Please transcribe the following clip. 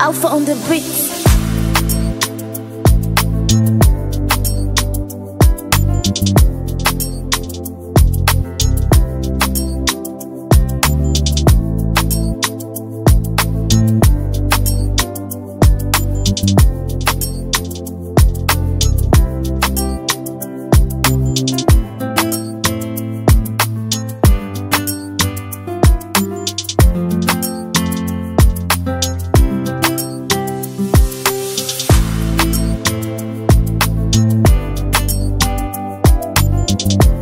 Alpha on the beat. you